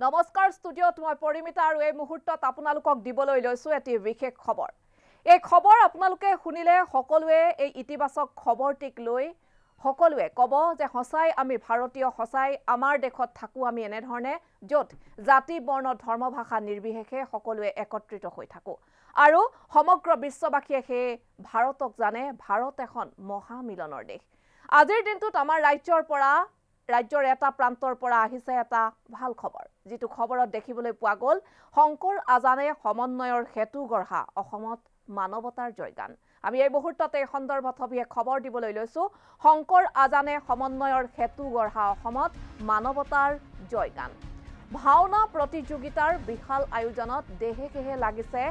নমস্কাৰ ষ্টুডিঅ'ত মই পৰিমিতা আৰু এই মুহূৰ্তত আপোনালোকক দিবলৈ লৈছোঁ এটি বিশেষ খবৰ। এই খবৰ আপোনালোকে শুনিলে সকলোৱে এই ইতিবাচক খবৰটিক লৈ সকলোৱে ক'ব যে সঁচাই আমি ভাৰতীয় সঁচাই আমাৰ দেশত থাকোঁ আমি এনেধৰণে য'ত জাতি বৰ্ণ ধৰ্ম ভাষা নিৰ্বিশেষে সকলোৱে একত্ৰিত হৈ থাকোঁ। আৰু সমগ্ৰ বিশ্ববাসীয়ে সেই ভাৰতক জানে ভাৰত এখন মহামিলনৰ দেশ। আজিৰ দিনটোত আমাৰ ৰাজ্যৰ পৰা ৰাজ্যৰ এটা প্ৰান্তৰ পৰা আহিছে এটা ভাল খবৰ। যিটো খবৰত দেখিবলৈ পোৱা গ'ল শংকৰ আজানে সমন্বয়ৰ সেতু গঢ়া অসমত মানৱতাৰ জয়গান। আমি এই মুহূৰ্তত সন্দৰ্ভত সবিশেষ খবৰ দিবলৈ লৈছোঁ শংকৰ আজানে সমন্বয়ৰ সেতু গঢ়া অসমত মানৱতাৰ জয়গান। ভাওনা প্ৰতিযোগিতাৰ বিশাল আয়োজনত দেহে কেহে লাগিছে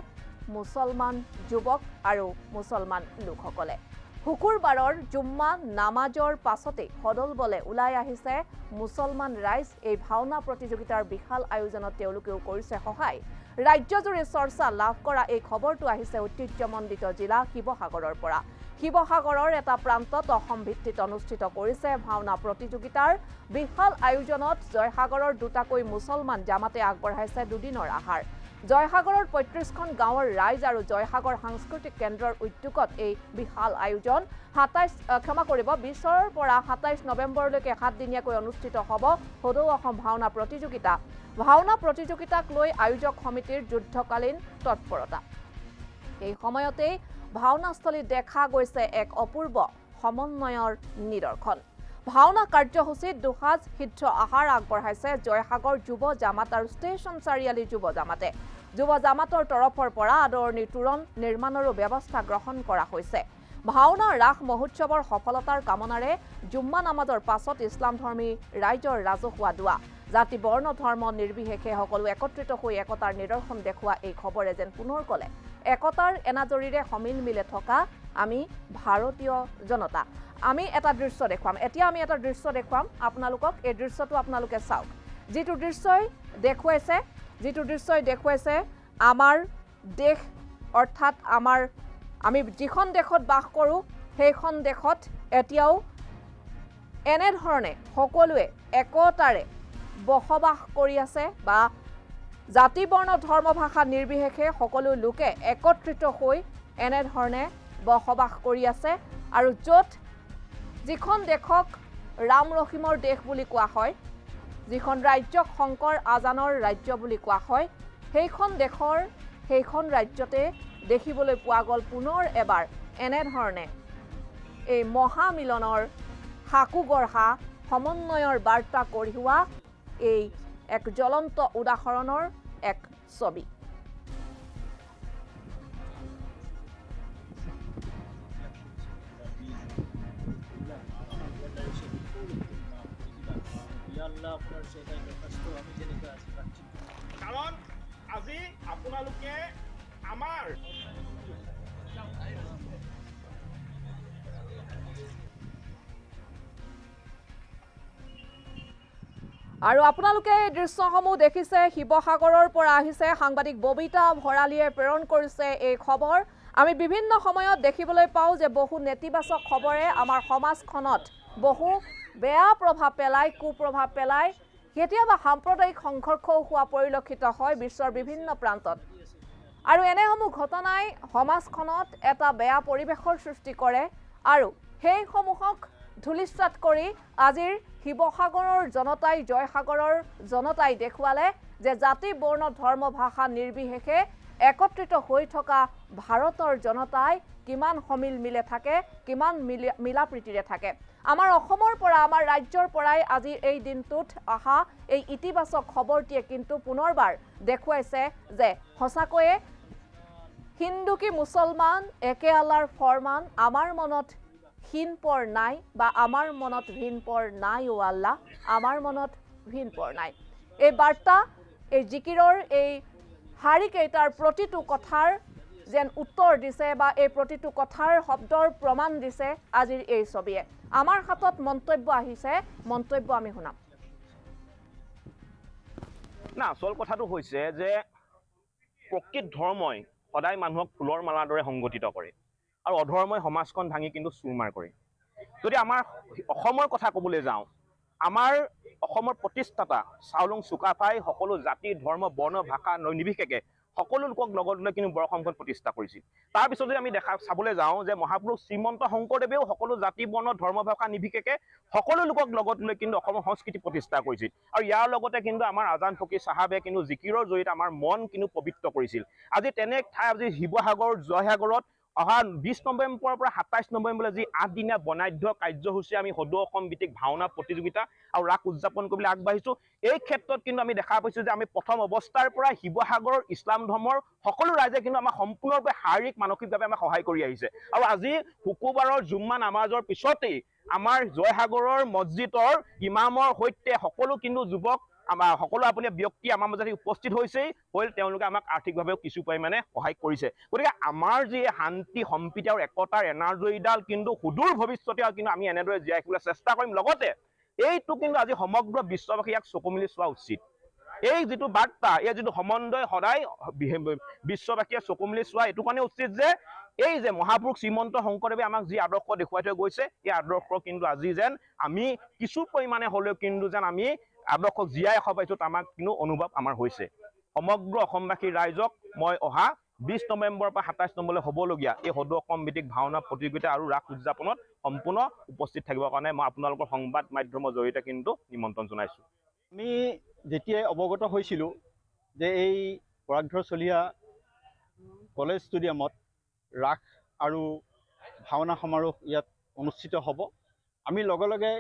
মুছলমান যুৱক আৰু মুছলমান লোকসকলে। শুকুৰবাৰৰ জুম্মা নামাজৰ পাছতেই সদল বলে ওলাই আহিছে। মুছলমান ৰাইজ এই ভাওনা প্ৰতিযোগিতাৰ বিশাল আয়োজনত তেওঁলোকেও কৰিছে সহায়। ৰাজ্যজুৰি চৰ্চা লাভ কৰা এই খবৰটো আহিছে ঐতিহ্যমণ্ডিত জিলা শিৱসাগৰৰ পৰা। শিৱসাগৰৰ এটা প্ৰান্তত অসম ভিত্তিত অনুষ্ঠিত কৰিছে ভাওনা প্ৰতিযোগিতাৰ বিশাল আয়োজনত জয়সাগৰৰ দুটাকৈ মুছলমান জামাতে আগবঢ়াইছে দুদিনৰ আহাৰ। জয়সাগৰৰ পঁয়ত্ৰিছখন গাঁৱৰ ৰাইজ আৰু জয়সাগৰ সাংস্কৃতিক কেন্দ্ৰৰ উদ্যোগত এই বিশাল আয়োজন সাতাইছ ক্ষমা কৰিব বিছৰ পৰা সাতাইছ নৱেম্বৰলৈকে সাতদিনীয়াকৈ অনুষ্ঠিত হ'ব সদৌ অসম ভাওনা প্ৰতিযোগিতা। ভাওনা প্ৰতিযোগিতাক লৈ আয়োজক সমিতিৰ যুদ্ধকালীন তৎপৰতা। এই সময়তেই ভাওনাস্থলীত দেখা গৈছে এক অপূৰ্ব সমন্বয়ৰ নিদৰ্শন। ভাওনা কাৰ্যসূচীত দুসাঁজ সিদ্ধ আহাৰ আগবঢ়াইছে জয়সাগৰ যুৱ জামাত আৰু ষ্টেচন চাৰিআলি যুৱ জামাতে। যুৱ জামাতৰ তৰফৰ পৰা আদৰণি তোৰণ নিৰ্মাণৰো ব্যৱস্থা গ্ৰহণ কৰা হৈছে। ভাওনা ৰাস মহোৎসৱৰ সফলতাৰ কামনাৰে জুম্মা নামাজৰ পাছত ইছলামধৰ্মী ৰাইজৰ ৰাজহুৱা দোৱা। জাতি বৰ্ণ ধৰ্ম নিৰ্বিশেষে সকলো একত্ৰিত হৈ একতাৰ নিদৰ্শন দেখুওৱা এই খবৰে যেন পুনৰ ক'লে। একতাৰ এনাজৰীৰে সমিল মিলে থকা আমি ভাৰতীয় জনতা। আমি এটা দৃশ্য দেখুৱাম। এতিয়া আমি এটা দৃশ্য দেখুৱাম। আপোনালোকক এই দৃশ্যটো আপোনালোকে চাওক। যিটো দৃশ্যই দেখুৱাইছে যিটো দৃশ্যই দেখুৱাইছে আমাৰ দেশ অৰ্থাৎ আমাৰ আমি যিখন দেশত বাস কৰোঁ সেইখন দেশত এতিয়াও এনেধৰণে সকলোৱে একতাৰে বসবাস কৰি আছে বা জাতি বৰ্ণ ধৰ্ম ভাষা নিৰ্বিশেষে সকলো লোকে একত্ৰিত হৈ এনেধৰণে বসবাস কৰি আছে আৰু য'ত যিখন দেশক ৰাম ৰহিমৰ দেশ বুলি কোৱা হয় যিখন ৰাজ্যক শংকৰ আজানৰ ৰাজ্য বুলি কোৱা হয় সেইখন দেশৰ সেইখন ৰাজ্যতে দেখিবলৈ পোৱা গ'ল পুনৰ এবাৰ এনেধৰণে। এই মহামিলনৰ সাকু গঢ়া সমন্বয়ৰ বাৰ্তা কঢ়িওৱা এই এক জ্বলন্ত উদাহৰণৰ এক ছবি। কাৰণ আজি আপোনালোকে আমাৰ আৰু আপোনালোকে এই দৃশ্যসমূহ দেখিছে শিৱসাগৰৰ পৰা আহিছে সাংবাদিক ববিতা ভৰালীয়ে প্ৰেৰণ কৰিছে এই খবৰ। আমি বিভিন্ন সময়ত দেখিবলৈ পাওঁ যে বহু নেতিবাচক খবৰে আমাৰ সমাজখনত বহু বেয়া প্ৰভাৱ পেলায় কুপ্ৰভাৱ পেলায় কেতিয়াবা সাম্প্ৰদায়িক সংঘৰ্ষও হোৱা পৰিলক্ষিত হয় বিশ্বৰ বিভিন্ন প্ৰান্তত। আৰু এনেসমূহ ঘটনাই সমাজখনত এটা বেয়া পৰিৱেশৰ সৃষ্টি কৰে আৰু সেইসমূহক ধূলিচাত কৰি আজিৰ শিৱসাগৰৰ জনতাই জয়সাগৰৰ জনতাই দেখুৱালে যে জাতি বৰ্ণ ধৰ্ম ভাষা নিৰ্বিশেষে একত্ৰিত হৈ থকা ভাৰতৰ জনতাই কিমান সমিল মিলে থাকে কিমান মিলি প্ৰীতিৰে থাকে। আমাৰ অসমৰ পৰা আমাৰ ৰাজ্যৰ পৰাই আজি এই দিনটোত অহা এই ইতিবাচক খবৰটিয়ে কিন্তু পুনৰবাৰ দেখুৱাইছে যে সঁচাকৈয়ে হিন্দু কি মুছলমান একে আল্লাৰ ফৰমান আমাৰ মনত হীন পৰ নাই বা আমাৰ মনত ভিন পৰ নাই অ' আল্লাহ আমাৰ মনত ভিন পৰ নাই। এই বাৰ্তা এই জিকিৰৰ এই শাৰীকেইটাৰ প্ৰতিটো কথাৰ যেন উত্তৰ দিছে বা এই প্ৰতিটো কথাৰ শব্দৰ প্ৰমাণ দিছে আজিৰ এই ছবিয়ে। আমাৰ হাতত মন্তব্য আহিছে মন্তব্য আমি শুনাম। না আচল কথাটো হৈছে যে প্ৰকৃত ধৰ্মই সদায় মানুহক ফুলৰ মালাৰ দৰে সংগঠিত কৰে আৰু অধৰ্মই সমাজখন ভাঙি কিন্তু চুৰমাৰ কৰে। যদি আমাৰ অসমৰ কথা ক'বলৈ যাওঁ আমাৰ অসমৰ প্ৰতিষ্ঠাতা চাওলুং চুকাফাই সকলো জাতি ধৰ্ম বৰ্ণ ভাষা নিৰ্বিশেষে সকলো লোকক লগত লৈ কিন্তু বৰসংঘত প্ৰতিষ্ঠা কৰিছিল। তাৰপিছত যদি আমি দেখা চাবলৈ যাওঁ যে মহাপুৰুষ শ্ৰীমন্ত শংকৰদেৱেও সকলো জাতি বৰ্ণ ধৰ্ম ভাষা নিৰ্বিশেষে সকলো লোকক লগত লৈ কিন্তু অসমৰ সংস্কৃতি প্ৰতিষ্ঠা কৰিছিল। আৰু ইয়াৰ লগতে কিন্তু আমাৰ আজান ফকীৰ চাহাবে কিন্তু জিকিৰৰ জৰিয়তে আমাৰ মন কিন্তু পবিত্ৰ কৰিছিল। আজি তেনে ঠাই আজি শিৱসাগৰ জয়সাগৰত অহা বিছ নৱেম্বৰৰ পৰা সাতাইছ নৱেম্বৰলৈ যি আঠদিনীয়া বনাঢ্য কাৰ্যসূচী আমি সদৌ অসম ভিত্তিক ভাওনা প্ৰতিযোগিতা আৰু ৰাস উদযাপন কৰিবলৈ আগবাঢ়িছোঁ এই ক্ষেত্ৰত কিন্তু আমি দেখা পাইছোঁ যে আমি প্ৰথম অৱস্থাৰ পৰা শিৱসাগৰৰ ইছলাম ধৰ্মৰ সকলো ৰাইজে কিন্তু আমাক সম্পূৰ্ণৰূপে শাৰীৰিক মানসিকভাৱে আমাক সহায় কৰি আহিছে। আৰু আজি শুকুৰবাৰৰ জুম্মা নামাজৰ পিছতেই আমাৰ জয়সাগৰৰ মছজিদৰ ইমামৰ সৈতে সকলো কিন্তু যুৱক আমাৰ সকলো আপুনি ব্যক্তি আমাৰ মাজত উপস্থিত হৈছেই হৈ তেওঁলোকে আমাক আৰ্থিকভাৱেও কিছু পৰিমাণে সহায় কৰিছে। গতিকে আমাৰ যি শান্তি সম্প্ৰীতি আৰু একতাৰ এনাজৰীডাল কিন্তু সুদূৰ ভৱিষ্যতে কিন্তু আমি এনেদৰে জীয়াই ৰাখিবলৈ চেষ্টা কৰিম। লগতে এইটো কিন্তু আজি সমগ্ৰ বিশ্ববাসী ইয়াক চকু মেলি চোৱা উচিত। এই যিটো বাৰ্তা এই যিটো সমন্বয় সদায় বিশ্ববাসীয়ে চকু মেলি চোৱা এইটো কাৰণে উচিত যে এই যে মহাপুৰুষ শ্ৰীমন্ত শংকৰদেৱে আমাক যি আদৰ্শ দেখুৱাই থৈ গৈছে এই আদৰ্শ কিন্তু আজি যেন আমি কিছু পৰিমাণে হ'লেও কিন্তু যেন আমি আদৰ্শক জীয়াই ৰাখিব পাৰিছোঁ আমাক কিন্তু অনুভৱ আমাৰ হৈছে। সমগ্ৰ অসমবাসী ৰাইজক মই অহা বিছ নৱেম্বৰৰ পৰা সাতাইছ নৱেম্বৰলৈ হ'বলগীয়া এই সদৌ অসম ভিত্তিক ভাওনা প্ৰতিযোগিতা আৰু ৰাস উদযাপনত সম্পূৰ্ণ উপস্থিত থাকিবৰ কাৰণে মই আপোনালোকৰ সংবাদ মাধ্যমৰ জৰিয়তে কিন্তু নিমন্ত্ৰণ জনাইছোঁ। আমি যেতিয়াই অৱগত হৈছিলোঁ যে এই পৰাগধৰ চলীয়া কলেজ ষ্টেডিয়ামত ৰাস আৰু ভাওনা সমাৰোহ ইয়াত অনুষ্ঠিত হ'ব আমি লগে লগে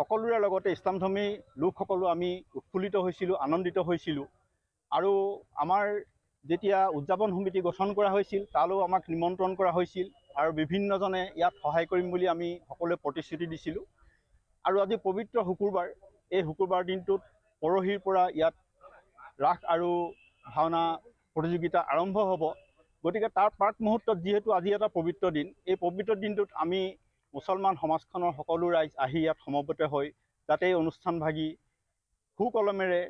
সকলোৰে লগতে ইছলামধৰ্মী লোকসকলো আমি উৎফুল্লিত হৈছিলোঁ আনন্দিত হৈছিলোঁ। আৰু আমাৰ যেতিয়া উদযাপন সমিতি গঠন কৰা হৈছিল তালৈও আমাক নিমন্ত্ৰণ কৰা হৈছিল আৰু বিভিন্নজনে ইয়াত সহায় কৰিম বুলি আমি সকলোৱে প্ৰতিশ্ৰুতি দিছিলোঁ। আৰু আজি পবিত্ৰ শুকুৰবাৰ এই শুকুৰবাৰ দিনটোত পৰহিৰ পৰা ইয়াত ৰাস আৰু ভাওনা প্ৰতিযোগিতা আৰম্ভ হ'ব। গতিকে তাৰ প্ৰাক মুহূৰ্তত যিহেতু আজি এটা পবিত্ৰ দিন এই পবিত্ৰ দিনটোত আমি মুছলমান সমাজখনৰ সকলো ৰাইজ আহি ইয়াত সমবেত হৈ যাতে এই অনুষ্ঠানভাগী সুকলমেৰে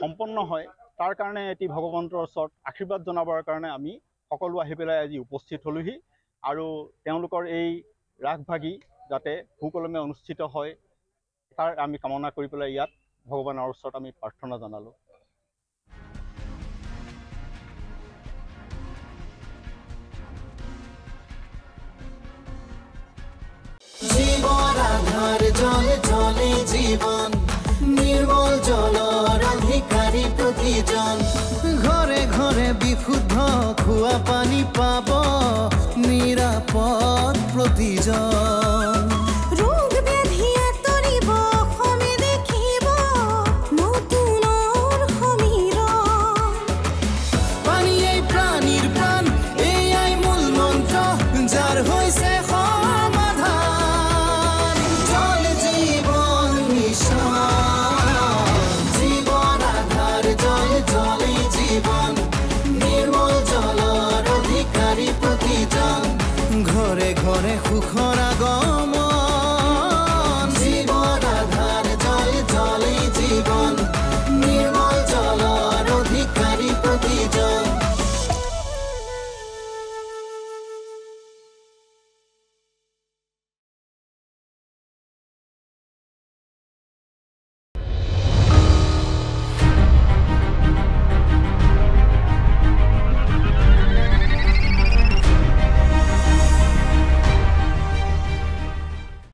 সম্পন্ন হয়। তাৰ কাৰণে এটি ভগৱন্তৰ ওচৰত আশীৰ্বাদ জনাবৰ কাৰণে আমি সকলো আহি পেলাই আজি উপস্থিত হ'লোহি আৰু তেওঁলোকৰ এই ৰাসভাগী যাতে সুকলমে অনুষ্ঠিত হয় তাৰ আমি কামনা কৰি পেলাই ইয়াত ভগৱানৰ ওচৰত আমি প্ৰাৰ্থনা জনালোঁ। ঘৰে বিশুদ্ধ খোৱা পানী পাব নিৰাপদ প্ৰতিজন। ঘৰে ঘৰে সুখৰ আগম